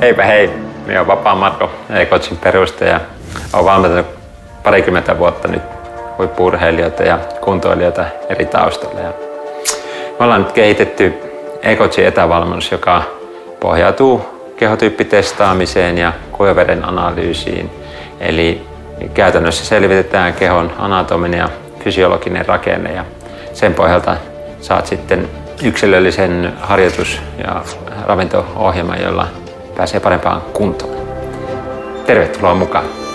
Heipä hei, minä olen Vapaa Marko, e-coachin perustaja. Olen valmentanut parikymmentä vuotta nyt huippuurheilijoita ja kuntoilijoita eri taustoilla. Ja me ollaan nyt kehitetty e-coachin etävalmennus, joka pohjautuu kehotyyppitestaamiseen ja kuivaveden analyysiin. Eli käytännössä selvitetään kehon anatominen ja fysiologinen rakenne ja sen pohjalta saat sitten yksilöllisen harjoitus- ja ravinto-ohjelman, jolla pääsee parempaan kuntoon. Tervetuloa mukaan!